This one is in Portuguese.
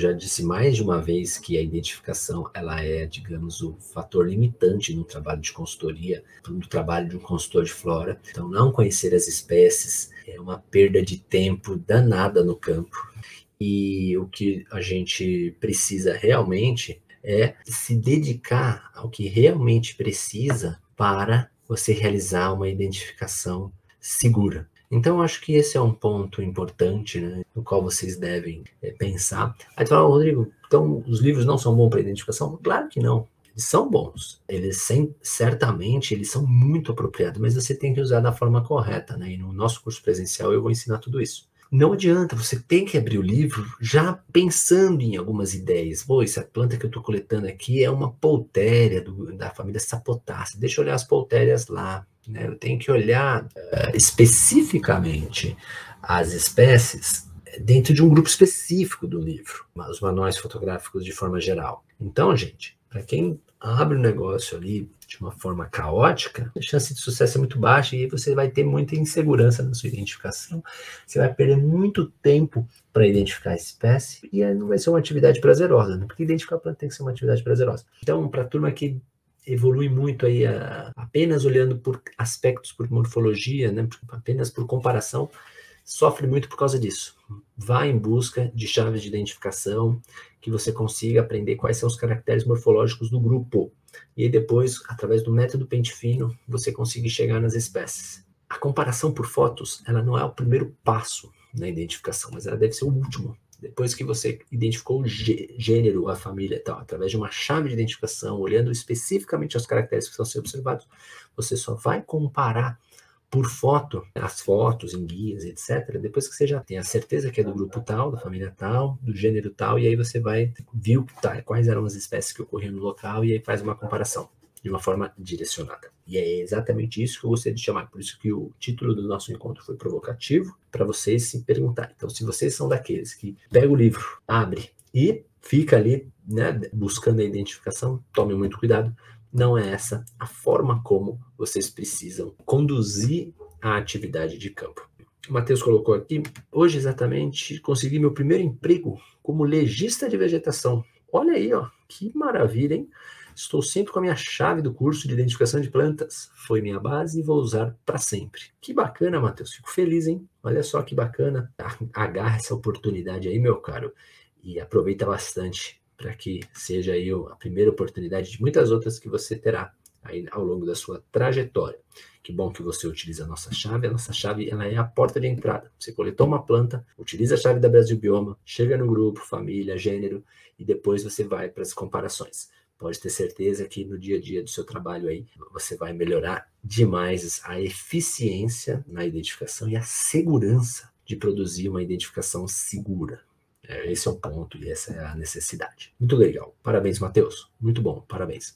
já disse mais de uma vez que a identificação ela é, digamos, o fator limitante no trabalho de consultoria, no trabalho de um consultor de flora. Então, não conhecer as espécies é uma perda de tempo danada no campo. E o que a gente precisa realmente é se dedicar ao que realmente precisa para você realizar uma identificação segura. Então, acho que esse é um ponto importante, né, no qual vocês devem é, pensar. Aí tu fala, Rodrigo, então os livros não são bons para identificação? Claro que não. Eles são bons. Eles sem, certamente eles são muito apropriados, mas você tem que usar da forma correta, né? E no nosso curso presencial eu vou ensinar tudo isso. Não adianta, você tem que abrir o livro já pensando em algumas ideias. Pô, essa planta que eu estou coletando aqui é uma poltéria do, da família Sapotácea. Deixa eu olhar as poltérias lá. Né? Eu tenho que olhar uh, especificamente as espécies dentro de um grupo específico do livro, os manuais fotográficos de forma geral. Então, gente, para quem abre o negócio ali de uma forma caótica, a chance de sucesso é muito baixa e você vai ter muita insegurança na sua identificação. Você vai perder muito tempo para identificar a espécie e não vai ser uma atividade prazerosa, né? porque identificar a planta tem que ser uma atividade prazerosa. Então, para a turma que evolui muito aí a, apenas olhando por aspectos por morfologia, né? apenas por comparação, sofre muito por causa disso. Vá em busca de chaves de identificação que você consiga aprender quais são os caracteres morfológicos do grupo. E aí depois, através do método pente fino, você consiga chegar nas espécies. A comparação por fotos, ela não é o primeiro passo na identificação, mas ela deve ser o último. Depois que você identificou o gênero, a família e tal, através de uma chave de identificação, olhando especificamente os caracteres que estão sendo observados, você só vai comparar por foto, as fotos em guias, etc. Depois que você já tem a certeza que é do grupo tal, da família tal, do gênero tal, e aí você vai viu tá, quais eram as espécies que ocorriam no local e aí faz uma comparação de uma forma direcionada. E é exatamente isso que eu gostaria de chamar. Por isso que o título do nosso encontro foi provocativo, para vocês se perguntar. Então, se vocês são daqueles que pega o livro, abre e fica ali, né, buscando a identificação, tome muito cuidado, não é essa a forma como vocês precisam conduzir a atividade de campo. O Matheus colocou aqui, hoje exatamente consegui meu primeiro emprego como legista de vegetação. Olha aí, ó, que maravilha, hein? Estou sempre com a minha chave do curso de identificação de plantas. Foi minha base e vou usar para sempre. Que bacana, Matheus. Fico feliz, hein? Olha só que bacana. Agarra essa oportunidade aí, meu caro, e aproveita bastante para que seja aí a primeira oportunidade de muitas outras que você terá aí ao longo da sua trajetória. Que bom que você utiliza a nossa chave. A nossa chave ela é a porta de entrada. Você coletou uma planta, utiliza a chave da Brasil Bioma, chega no grupo, família, gênero, e depois você vai para as comparações. Pode ter certeza que no dia a dia do seu trabalho aí você vai melhorar demais a eficiência na identificação e a segurança de produzir uma identificação segura. É, esse é o ponto e essa é a necessidade. Muito legal. Parabéns, Matheus. Muito bom, parabéns.